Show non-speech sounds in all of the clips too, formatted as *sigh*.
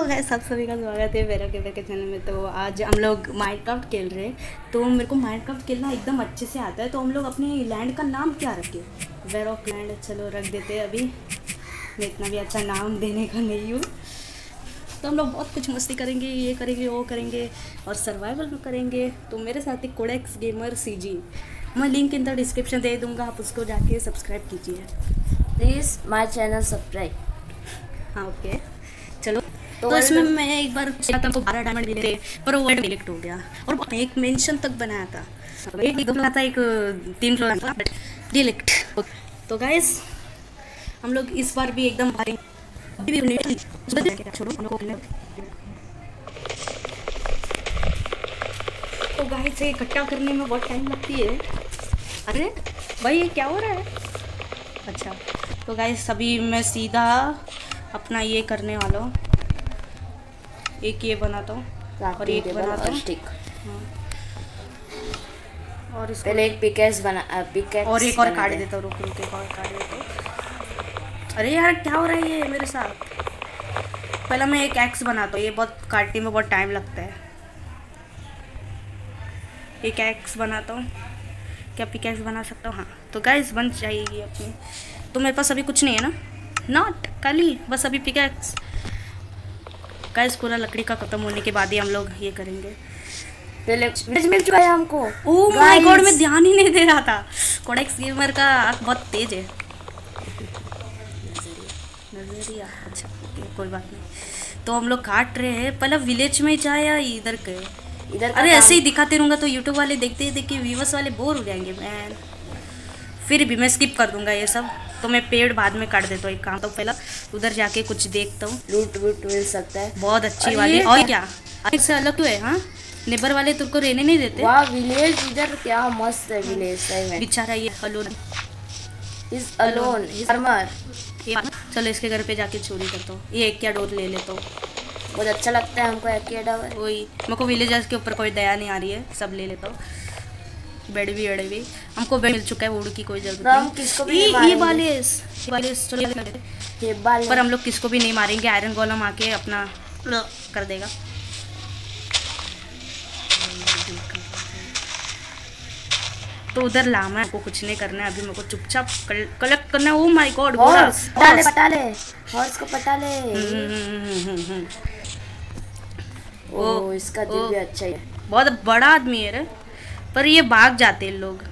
Hello सब सभी का स्वागत है मेरा के के चैनल में। तो आज हम लोग माइंड माइनक्राफ्ट खेल रहे हैं। तो मेरे को माइंड माइनक्राफ्ट खेलना एकदम अच्छे से आता है। तो हम लोग अपने लैंड का नाम क्या रखें? वेर ऑफ़ लैंड चलो रख देते हैं अभी। मैं इतना भी अच्छा नाम देने का नहीं हूँ। तो हम लोग बहुत कुछ मस्ती करेंगे ये करेंगे वो करेंगे और सर्वाइवल भी करेंगे। तो मेरे साथ ही कोडेक्स गेमर सी जी मैं लिंक इन द डिस्क्रिप्शन दे दूँगा आप उसको जाके सब्सक्राइब कीजिए। प्लीज़ माई चैनल सब्सक्राइब हाँ ओके चलो। तो तो इसमें मैं एक बार तुमको बारह डायमंड मिले थे पर वो वर्ड डिलीट हो गया। और एक मेंशन तक बनाया था। एक दो था एक तीन फ्लोर था बट डिलीट तो गाइस हम लोग इस बार भी एकदम भारी। अभी भी छोड़ो हम लोग को खेलने दो। तो गाइस ये इकट्ठा करने में बहुत टाइम लगती है। अरे भाई ये क्या हो रहा है? अच्छा तो गाइस अभी मैं सीधा अपना ये करने वाला हूँ। एक ये बनाता हूँ और एक बनाता हूँ। स्टिक और इसको पहले एक पिकेस बना पिकेस और एक और काट देता हूँ रुक रुक एक और काट देता हूँ। अरे यार क्या हो रहा है ये मेरे साथ? पहले मैं एक एक्स बनाता हूँ ये बहुत काटने में बहुत टाइम लगता है। एक एक्स बनाता हूँ। क्या पिकैक्स बना सकता हूँ? हाँ। तो गैस बन जाएगी अपनी। तो मेरे पास अभी कुछ नहीं है ना? नॉट कली बस अभी पिकैक्स गाइस पूरा लकड़ी का ख़त्म होने के बाद ही हम लोग ये करेंगे। पहले मिल मिल चुका है हमको। ओह माय गॉड मैं ध्यान ही नहीं दे रहा था। कोडेक्स गेमर का आँख बहुत तेज है। नज़रिया। अच्छा कोई बात नहीं। तो हम लोग काट रहे हैं। पहले विलेज में जाए या इधर के? इधर अरे ऐसे ही दिखाते रहूँगा तो यूट्यूब वाले देखते ही देखते व्यूवर्स वाले बोर हो जाएँगे मैन फिर भी मैं स्किप कर दूँगा ये सब। तो मैं पेड़ बाद में काट देता हूँ एक काम तो पहला उधर जाके कुछ देखता हूँ। लूट वूट मिल सकता है। बहुत अच्छी वाली। और क्या? इससे अलग तो है हाँ? नेबर वाले तुमको रहने नहीं देते। वाह विलेज इधर क्या मस्त है विलेज सही में। बेचारा ये हलो इज़ अलोन फार्मर चलो इसके घर पे जाके चोरी करता हूँ। ये एक क्या डोर ले लेता हूँ। बहुत अच्छा लगता है हमको एकेडा वही मेरे को विलेजर्स के ऊपर कोई दया नहीं आ रही है सब ले लेता हूँ। बेड भी अड़े भी हमको बेड मिल चुका है उड़ की कोई ज़रूरत तो नहीं। ये ये पर हम लोग किसको भी नहीं मारेंगे आयरन गोलम आके अपना कर देगा। तो उधर लामा है को कुछ नहीं करना है अभी मेरे को चुपचाप कलेक्ट करना है। ओ माय गॉड हॉर्स पटा ले हॉर्स को पटा ले। ओ इसका दिल भी अच्छा है। बहुत बड़ा आदमी है रे। पर ये भाग जाते हैं लोग।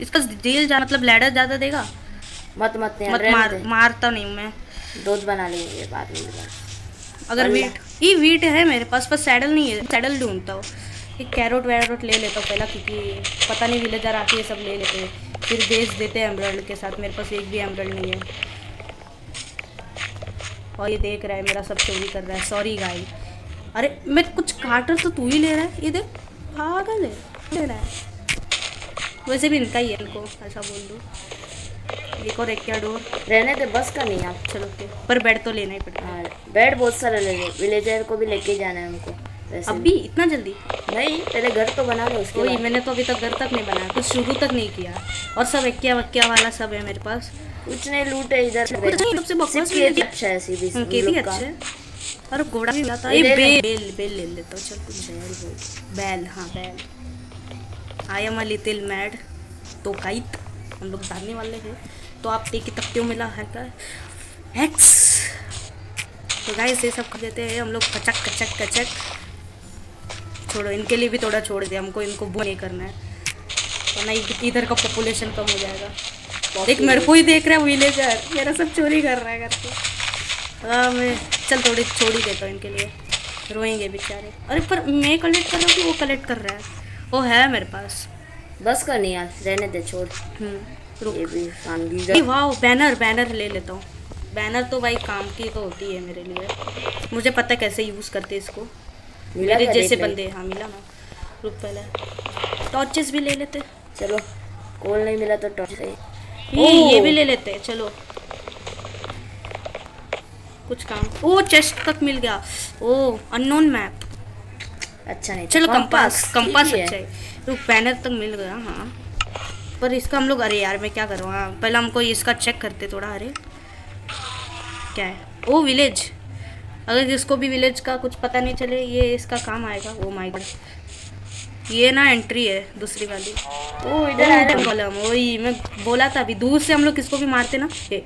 इसका जेल जा मतलब लैडर ज़्यादा देगा? मत मत यार मत मार मारता नहीं मैं। दूध बना लेंगे बाद में अगर वीट ये वीट है मेरे पास पर सैडल नहीं है सैडल ढूंढता हूँ। एक कैरोट वैरोट ले लेता हूँ पहला क्योंकि पता नहीं विलेजर आके ये सब ले लेते हैं। फिर बेच देते हैं एमरल्ड के साथ मेरे पास एक भी एमरल्ड नहीं है। और ये देख रहा है मेरा सब चोरी कर रहा है। सॉरी गाई अरे मैं कुछ काटर तो तू ही ले रहा है ये देख। पागल है। ले रहा है। वैसे भी इनका ही है इनको ऐसा बोल दूँ। एक और एक क्या डोर रहने दे बस का नहीं आप। चलो ओके। पर बेड तो लेना ही पड़ेगा हाँ, बेड बहुत सारा ले ले। विलेजर को भी लेके जाना है हमको वैसे अभी? इतना जल्दी? नहीं पहले घर तो बना लो उसके वही मैंने तो अभी तक घर तक नहीं बनाया कुछ शुरू तक नहीं किया। और सब एक्किया वक्या वाला सब है मेरे पास। कुछ नहीं लूट है इधर सबसे अच्छा है। और घोड़ा भी मिला था ये ये ले ले। बेल बेल बेल ले लेता हूँ चल कुछ बैल हाँ बैल I am a little mad तो काइट हम लोग भागने वाले हैं। तो आप देखिए तख्तियों मिला है का एक्स तो गाइस ये सब कर देते हैं हम लोग कचक कचक कचक। छोड़ो इनके लिए भी थोड़ा छोड़ दिया हमको इनको वो नहीं करना है। वरना इ- इधर का पॉपुलेशन कम हो जाएगा। देख मेरे को ही देख रहा है विलेजर मेरा सब चोरी कर रहा है करके हाँ मैं चल थोड़ी छोड़ ही देता हूँ इनके लिए रोएँगे बेचारे। अरे पर मैं कलेक्ट कर रहा हूँ कि वो कलेक्ट कर रहा है? वो है मेरे पास। बस का नहीं यार रहने दे छोड़। हम्म, ये भी वाह बैनर बैनर ले लेता हूँ। बैनर तो भाई काम की तो होती है मेरे लिए। मुझे पता कैसे यूज़ करते इसको। मिला मेरे जैसे बंदे हाँ मिला ना। रुक पहले। टॉर्चेस भी ले लेते। चलो कोल नहीं मिला तो टॉर्च ये ये भी ले लेते चलो। कुछ काम। ओ चेस्ट तक मिल गया। ओ अननोन मैप अच्छा नहीं चलो कंपास कंपास अच्छा है। रुक बैनर तक मिल गया हाँ। पर इसका हम लोग अरे यार मैं क्या करूँ हाँ। पहले हमको इसका चेक करते थोड़ा अरे। क्या है? ओ विलेज अगर जिसको भी विलेज का कुछ पता नहीं चले ये इसका काम आएगा। ओ माय गॉड ये ना एंट्री है दूसरी वाली। ओ इधर आ रहा कॉलम वही मैं बोला था अभी दूर से हम लोग किसको भी मारते ना मु-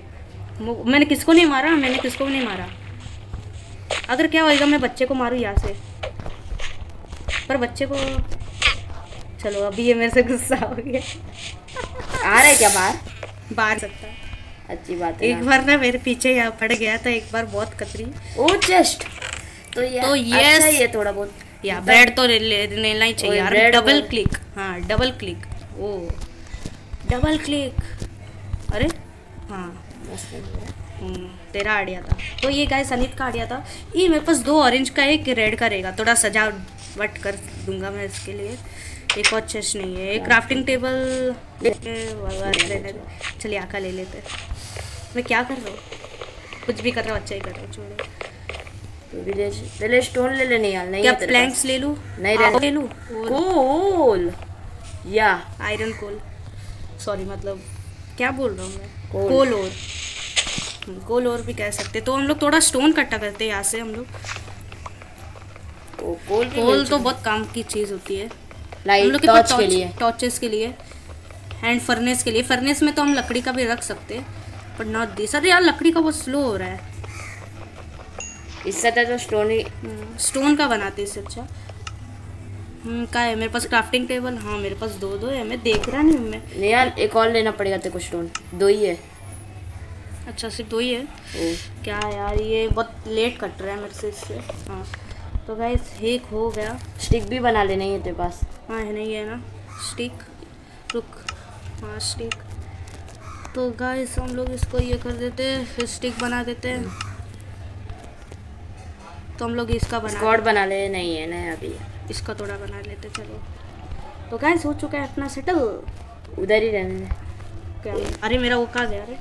मैंने किसको नहीं मारा? मैंने किसको भी नहीं मारा? अगर क्या होएगा मैं बच्चे को मारूँ यहाँ से? पर बच्चे को चलो अभी ये मेरे से गुस्सा हो गया। आ रहा है क्या बाहर? बाहर सकता अच्छी बात है एक बार ना मेरे पीछे यहाँ पड़ गया था एक बार बहुत कतरी। ओ चेस्ट तो ये तो ये अच्छा. ही है थोड़ा बहुत। या ब्रेड तो ले- ले- लेना ही चाहिए यार। डबल क्लिक हाँ डबल क्लिक ओ। डबल क्लिक अरे हाँ। हम्म, तेरा आइडिया था। तो ये गाय सनीत का आइडिया था ये मेरे पास दो ऑरेंज का एक रेड का रहेगा थोड़ा सजावट कर दूँगा मैं इसके लिए। एक और चेस्ट नहीं है एक क्राफ्टिंग टेबल चलिए आका ले लेते मैं क्या कर रहा हूँ? कुछ भी कर रहा हूँ अच्छा ही कर रहा हूँ छोड़ो। पहले स्टोन ले लेने यार नहीं क्या प्लैंक्स ले लूँ? नहीं रहने- ले लूँ? कोल या आयरन कोल सॉरी मतलब क्या बोल रहा हूँ मैं? कोल। कोल और हम्म, कोल और भी कह सकते तो हम लोग थोड़ा स्टोन इकट्ठा करते हैं यहाँ से हम लोग। कोल कोल तो बहुत काम की चीज़ होती है। हम लोग के पास के लिए। टॉर्चेस के लिए एंड फर्नेस के लिए। फर्नेस में तो हम लकड़ी का भी रख सकते हैं बट नॉट दिस अरे यार लकड़ी का बहुत स्लो हो रहा है। इससे तो स्टोन ही स्टोन का बनाते इससे अच्छा। हम्म, का है? मेरे पास क्राफ्टिंग टेबल हाँ मेरे पास दो दो है मैं देख रहा नहीं मैं। नहीं यार एक और लेना पड़ेगा तेरे को स्टोन। दो ही है। अच्छा सिर्फ़ दो ही है? ओ। क्या यार ये बहुत लेट कट रहा है मेरे से इससे। हाँ। तो गाइस एक हो गया। स्टिक भी बना लेना ही है तेरे पास। हाँ है नहीं है ना। स्टिक रुक। हाँ स्टिक तो गाइस हम लोग इसको ये कर देते हैं फिर स्टिक बना देते हैं। तो हम लोग इसका बना बना ले नहीं है ना अभी। इसका थोड़ा बना लेते चलो। तो गाइस हो चुका है अपना सेटल उधर ही रहने क्या? अरे मेरा वो कहाँ गया? अरे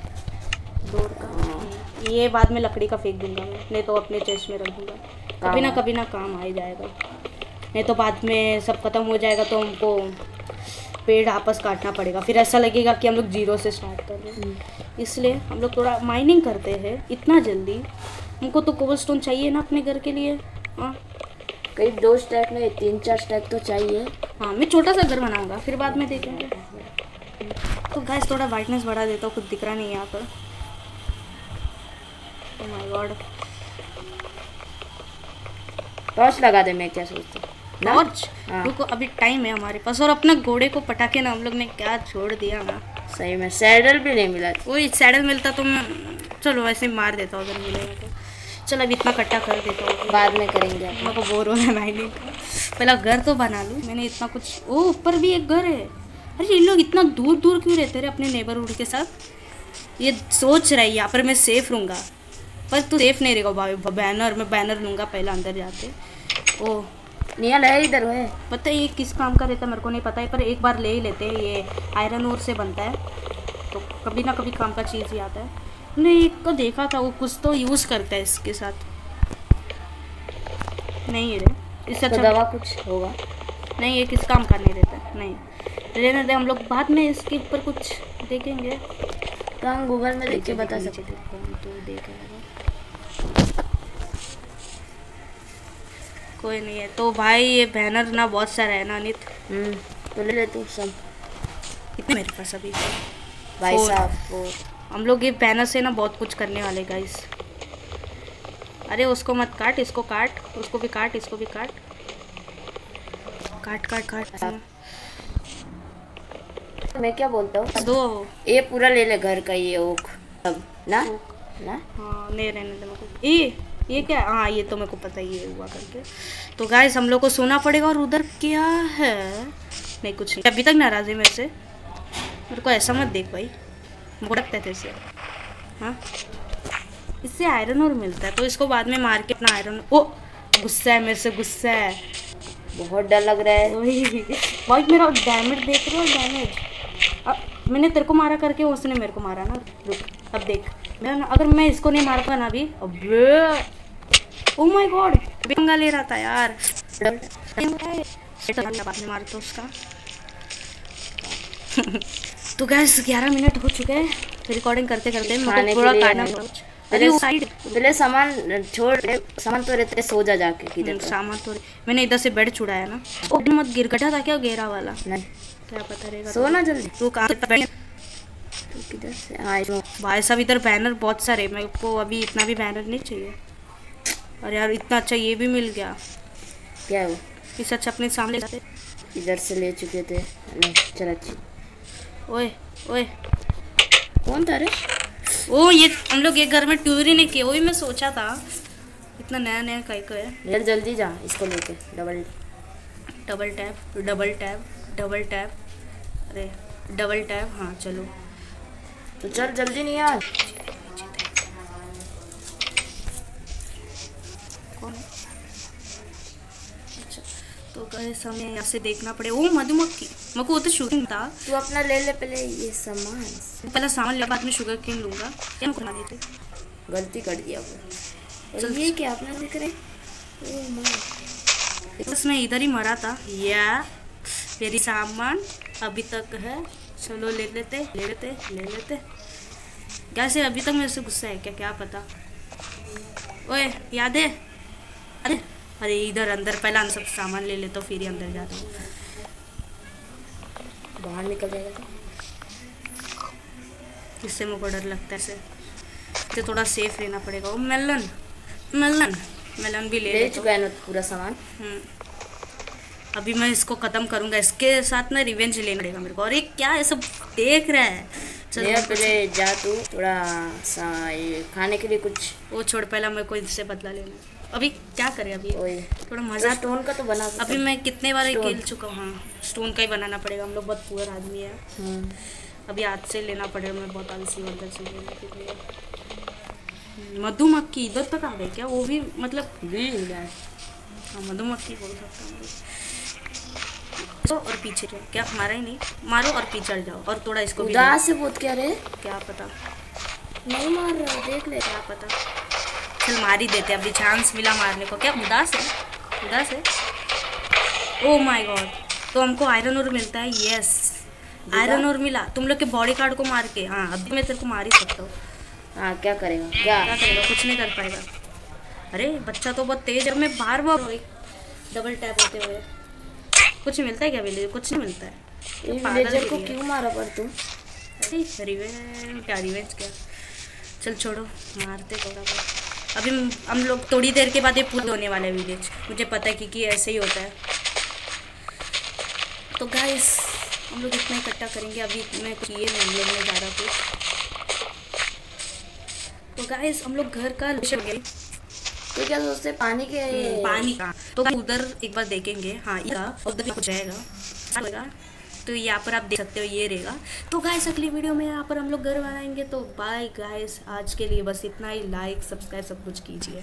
डोर का। ये बाद में लकड़ी का फेंक दूँगा मैं। नहीं तो अपने चेस्ट में रख दूँगा। कभी ना कभी ना काम आ ही जाएगा। नहीं तो बाद में सब खत्म हो जाएगा तो हमको पेड़ आपस काटना पड़ेगा। फिर ऐसा लगेगा कि हम लोग ज़ीरो से स्टार्ट कर रहे हैं। इसलिए हम लोग थोड़ा माइनिंग करते हैं इतना जल्दी। हमको तो कोबल स्टोन चाहिए ना अपने घर के लिए। हाँ। कई दो स्टैक नहीं तीन चार स्टैक तो चाहिए। हाँ मैं छोटा सा घर बनाऊँगा फिर बाद में देखेंगे। तो गैस थोड़ा ब्राइटनेस बढ़ा देता हूँ कुछ दिख रहा नहीं यहाँ पर। My god टॉर्च लगा दे मैं क्या सोचता हूँ। टॉर्च हाँ। रुको अभी टाइम है हमारे पास और अपना घोड़े को पटाखे ना हम लोग ने क्या छोड़ दिया ना। सही में सैडल भी नहीं मिला। वही सैडल मिलता तो मैं चलो वैसे मार देता हूँ अगर मिलेगा तो। चल अभी इतना इकट्ठा कर देता हूँ। बाद में करेंगे। मेरे को बोर हो रहा है माइनिंग का पहला घर तो बना लूँ। मैंने इतना कुछ ओ ऊपर भी एक घर है। अरे ये लोग इतना दूर दूर क्यों रहते रहे अपने नेबरहुड के साथ? ये सोच रहा है यहाँ पर मैं सेफ़ रहूँगा। पर तू सेफ़ नहीं रहेगा भाई बैनर मैं बैनर लूँगा पहले अंदर जाते ओ। नियल है इधर है पता है ये किस काम का रहता है मेरे को नहीं पता है पर एक बार ले ही लेते हैं। ये आयरन और से बनता है। तो कभी ना कभी काम का चीज़ ही आता है। मैंने एक को देखा था वो कुछ तो यूज़ करता है इसके साथ। नहीं है रे इससे तो अच्छा दवा कुछ होगा। नहीं ये किस काम का नहीं रहता नहीं। रहने दे हम लोग बाद में इसके ऊपर कुछ देखेंगे। तो हम गूगल में देख के बता सकते तो देख रहे हैं। कोई नहीं है तो भाई ये बैनर ना बहुत सारा है ना अनित? हम्म तो ले ले तू सब। कितने मेरे पास अभी। भाई साहब हम लोग ये बैनर से ना बहुत कुछ करने वाले गाइस अरे उसको मत काट इसको काट उसको भी काट इसको भी काट। काट काट काट। मैं क्या बोलता हूँ? दो। ये पूरा ले ले घर का ये ओक। सब ना? ना? हाँ नहीं रहने दे मेरे ये ये क्या? हाँ ये तो मेरे को पता ही है हुआ करके। तो गाइस हम लोग को सोना पड़ेगा और उधर क्या है? नहीं कुछ नहीं। अभी तक नाराज़ है मेरे से। मेरे को ऐसा मत देख भाई। भुड़कते थे इसे। हाँ? इससे आयरन और मिलता है तो इसको बाद में मार के अपना आयरन ओ गुस्सा है मेरे से गुस्सा है। बहुत डर लग रहा है। *laughs* वही। भाई मेरा डैमेज देख रहे हो डैमेज अब मैंने तेरे को मारा करके उसने मेरे को मारा ना। रुक अब देख। मैं ना अगर मैं इसको नहीं मारता ना अभी अब! ओ माय गॉड पंगा ले रहा था यार। *laughs* *laughs* बाद में मार तो उसका। तो गैस ग्यारह मिनट हो चुके हैं। रिकॉर्डिंग करते करते मेरे खाने के थोड़ा काटना अरे पहले साइड पहले सामान छोड़ सामान तो रहते सो जा जाके किधर तो। सामान तो मैंने इधर से बेड छुड़ाया ना। ओ। मत गिर गड्ढा था क्या घेरा वाला? नहीं। क्या पता रहेगा सो ना जल्दी। तू कहाँ तो किधर से? हाँ इसमें भाई साहब इधर बैनर बहुत सारे मेरे को अभी इतना भी बैनर नहीं चाहिए। अरे यार इतना अच्छा ये भी मिल गया। क्या है वो इस अच्छा अपने सामने इधर से ले चुके थे। चल अच्छी। ओए ओए। कौन था रे? ओ ये हम लोग एक घर में टूर ही नहीं किए वही मैं सोचा था। इतना नया नया कहीं का है यार जल्दी जा इसको लेके double double tap double tap double tap अरे डबल टैप हाँ चलो। तो चल जल्दी नहीं यार कैसे हमें यहाँ से देखना पड़े। ओ मधुमक्खी। मेरे को वो तो शूटिंग था। तू अपना ले ले पहले ये सामान। पहले सामान लिया बाद में शुगर केन लूँगा। क्या बना देते गलती कर दिया वो। चल। ये क्या अपना दिख रहे? बस मैं। इधर ही मरा था। या मेरी सामान अभी तक है। चलो ले लेते ले लेते ले लेते। कैसे अभी तक मेरे से गुस्सा है? क्या क्या पता? ओए याद है? अरे अरे इधर अंदर पहला हम सब सामान ले लेते फिर ही अंदर जाते हैं। बाहर निकल जाएगा तो? इससे मेरे को डर लगता है ऐसे तो थोड़ा सेफ़ रहना पड़ेगा। ओ मेलन मेलन मेलन भी ले ले चुका है ना पूरा सामान? हम्म। अभी मैं इसको खत्म करूँगा। इसके साथ ना रिवेंज लेना पड़ेगा मेरे को। और ये क्या है? सब देख रहा है। ले पहले जा तू थोड़ा सा ये खाने के लिए कुछ। वो छोड़ पहला मेरे को इससे बदला लेना। अभी क्या करें अभी? थोड़ा मज़ा स्टोन का तो बना अभी मैं कितने बार खेल चुका हूँ हाँ। स्टोन का ही बनाना पड़ेगा हम लोग बहुत पुअर आदमी है। हम्म अभी आज से लेना पड़ेगा मैं बहुत आलसी हूँ अंदर से लेने के लिए। मधुमक्खी इधर तक आ गई क्या? वो भी मतलब हाँ मधुमक्खी बोल सकता हूँ। तो और पीछे जाओ। क्या मारा ही नहीं? मारो और पीछे चल जाओ और थोड़ा इसको उदास से बहुत क्या रे? ले। क्या पता? नहीं मार रहा देख ले। क्या पता? चल मार ही देते अभी चांस मिला मारने को। क्या उदास है? उदास है? ओ माय गॉड तो हमको आयरन और मिलता है? यस आयरन और मिला। तुम लोग के बॉडी कार्ड को मार के। हाँ अभी मैं तेरे को मार ही सकता हूँ। हाँ क्या करेगा? क्या क्या करेगा? कुछ नहीं कर पाएगा। अरे बच्चा तो बहुत तेज है। मैं बार बार डबल टैप होते हुए। कुछ मिलता है क्या विलेज कुछ नहीं मिलता है। विलेजर को क्यों मारा पर तू? रिवेंज क्या रिवेंज क्या? चल छोड़ो मारते थोड़ा बहुत। अभी हम- हम लोग थोड़ी देर के बाद ये पूरा होने वाला है विलेज मुझे पता है क्योंकि ऐसे ही होता है। तो गाइस हम लोग इतना इकट्ठा करेंगे। अभी मैं कुछ ये नहीं लेने जा रहा कुछ तो गाइस हम लोग घर का लोकेशन गए तो क्या सोचते पानी के पानी का। तो उधर एक बार देखेंगे। हाँ उधर कुछ रहेगा तो यहाँ पर आप देख सकते हो, ये रहेगा। तो गाइस अगली वीडियो में यहाँ पर हम लोग घर बनाएँगे। तो बाय गाइस आज के लिए बस इतना ही। लाइक सब्सक्राइब सब कुछ कीजिए।